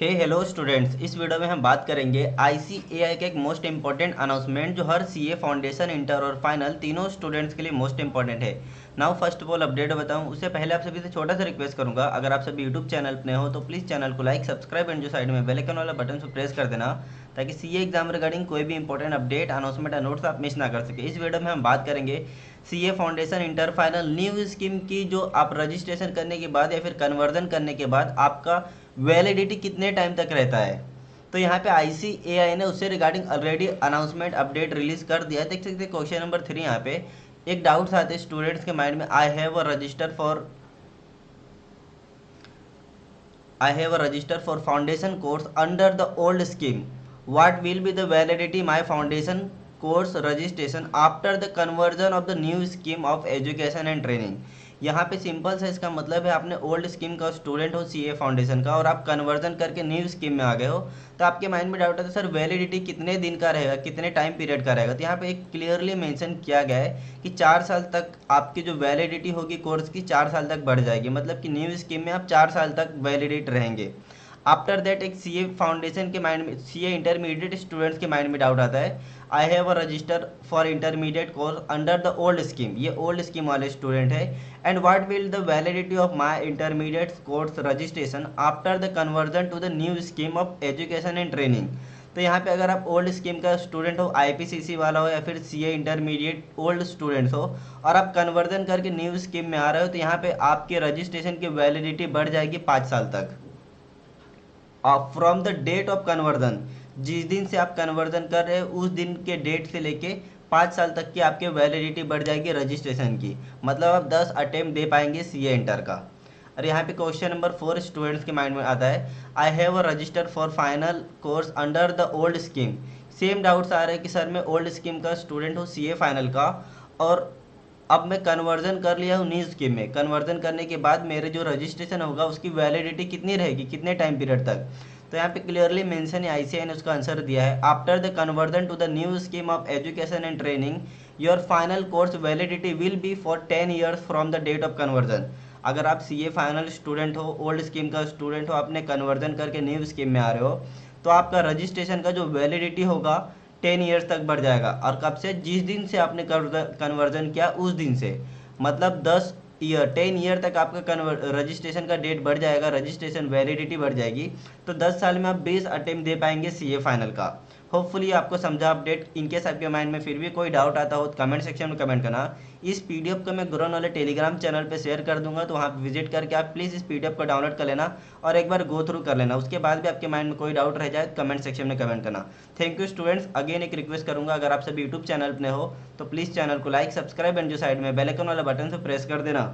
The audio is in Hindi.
हे हेलो स्टूडेंट्स इस वीडियो में हम बात करेंगे आईसीएआई का एक मोस्ट इंपॉर्टेंट अनाउंसमेंट जो हर सीए फाउंडेशन इंटर और फाइनल तीनों स्टूडेंट्स के लिए मोस्ट इंपॉर्टेंट है। Now first of all update बताऊँ। उससे पहले आप सभी से छोटा सा रिक्वेस्ट करूँगा। अगर आप सभी यूट्यूब चैनल पर हो तो प्लीज़ चैनल को लाइक सब्सक्राइब एंड जो साइड में बेलकन वाला बटन से प्रेस कर देना ताकि सी एग्ज़ाम रिगार्डिंग कोई भी इंपॉर्टेंट अपडेट अनाउंसमेंट या नोट्स आप मिस ना कर सके। इस वीडियो में हम बात करेंगे CA foundation inter final new scheme की जो आप रजिस्ट्रेशन करने के बाद या फिर कन्वर्जन करने के बाद आपका वैलिडिटी कितने टाइम तक रहता है? तो यहाँ पे आईसीएआई ने उससे regarding already announcement update release कर दिया देख सकते क्वेश्चन नंबर थ्री यहाँ पे। एक आते हैं स्टूडेंट्स के माइंड में। I have a register for I have a register for foundation course under the old scheme what will be the validity my foundation course registration after the conversion of the new scheme of education and training यहाँ पे सिंपल सा इसका मतलब है, आपने ओल्ड स्कीम का स्टूडेंट हो सीए फाउंडेशन का, और आप कन्वर्जन करके न्यू स्कीम में आ गए हो तो आपके माइंड में डाउट है, सर वैलिडिटी कितने दिन का रहेगा, कितने टाइम पीरियड का रहेगा? तो यहाँ पे एक क्लियरली मेंशन किया गया है कि चार साल तक आपकी जो वैलिडिटी होगी कोर्स की, चार साल तक बढ़ जाएगी। मतलब कि न्यू स्कीम में आप चार साल तक वैलिडिट रहेंगे। आफ्टर दैट एक सी ए फाउंडेशन के माइंड में सी ए इंटरमीडिएट स्टूडेंट्स के माइंड में डाउट आता है। I have register for intermediate course under the old scheme ये ओल्ड स्कीम वाले स्टूडेंट है। And what will the validity of my intermediate course registration after the conversion to the new scheme of education and training तो यहाँ पे अगर आप ओल्ड स्कीम का स्टूडेंट हो आईपीसीसी वाला हो या फिर सी इंटरमीडिएट ओल्ड स्टूडेंट्स हो, और आप कन्वर्जन करके न्यू स्कीम में आ रहे हो तो यहाँ पे आपके रजिस्ट्रेशन की वैलिडिटी बढ़ जाएगी पाँच साल तक। From the date of conversion जिस दिन से आप कन्वर्जन कर रहे हैं, उस दिन के डेट से लेके पाँच साल तक की आपके वैलिडिटी बढ़ जाएगी रजिस्ट्रेशन की। मतलब आप दस अटेम्प्ट दे पाएँगे सीए इंटर का। और यहाँ पे क्वेश्चन नंबर फोर स्टूडेंट्स के माइंड में आता है I have register for final course under the old scheme same doubts आ रहे हैं कि, सर, मैं ओल्ड स्कीम का स्टूडेंट हूँ सी फाइनल का? और अब मैं कन्वर्जन कर लिया हूँ न्यू स्कीम में। कन्वर्जन करने के बाद मेरे जो रजिस्ट्रेशन होगा, उसकी वैलिडिटी कितनी रहेगी, कितने टाइम पीरियड तक? तो यहाँ पे क्लियरली मेंशन है आईसीआई ने उसका आंसर दिया है। After the conversion to the new scheme of education and training your final course validity will be for ten years from the date of conversion अगर आप सीए फाइनल स्टूडेंट हो ओल्ड स्कीम का स्टूडेंट हो, आपने कन्वर्जन करके न्यू स्कीम में आ रहे हो तो आपका रजिस्ट्रेशन का जो वैलिडिटी होगा टेन ईयर्स तक बढ़ जाएगा। और कब से? जिस दिन से आपने कन्वर्जन किया, उस दिन से। मतलब दस ईयर टेन ईयर तक आपका रजिस्ट्रेशन का डेट बढ़ जाएगा रजिस्ट्रेशन वैलिडिटी बढ़ जाएगी। तो दस साल में आप बीस अटेम्प्ट दे पाएँगे सीए फाइनल का। होपफुली आपको समझा अपडेट इनकेस आपके माइंड में फिर भी कोई डाउट आता हो तो कमेंट सेक्शन में कमेंट करना. इस पीडीएफ को मैं ग्रोन वाले टेलीग्राम चैनल पे शेयर कर दूँगा तो वहाँ विज़िट करके आप प्लीज़ इस पीडीएफ को डाउनलोड कर लेना और एक बार गो थ्रू कर लेना. उसके बाद भी आपके माइंड में कोई डाउट रह जाए तो कमेंट सेक्शन में कमेंट करना. थैंक यू स्टूडेंट्स अगेन एक रिक्वेस्ट करूँगा, अगर आप सभी यूट्यूब चैनल पर हो तो प्लीज़ चैनल को लाइक सब्सक्राइब एंड जो साइड में बेलकन वाला बटन से प्रेस कर देना.